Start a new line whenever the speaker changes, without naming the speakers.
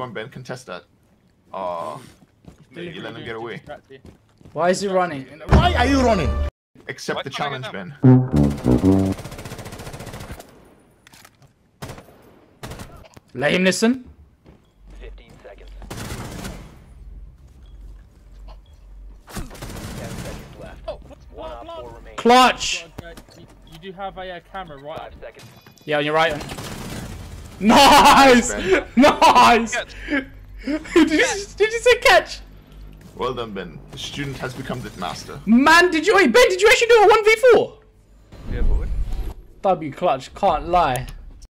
Go on, Ben. Contest that. Aw.
Delivery
you let him get away.
Why is he running?
Why are you running?
Accept
Why
the
can't I get
challenge. Ben.
Let him listen.
15 seconds. 10 seconds left.
Oh, what's
One
blah,
four remaining.
Clutch.
You, you do have a uh, camera, right?
Five seconds.
Yeah, on your right. Nice! Nice! Did, you, did you say catch?
Well done, Ben. The student has become the master.
Man, did you wait, Ben? Did you actually do a one v four?
Yeah, boy.
W clutch, can't lie.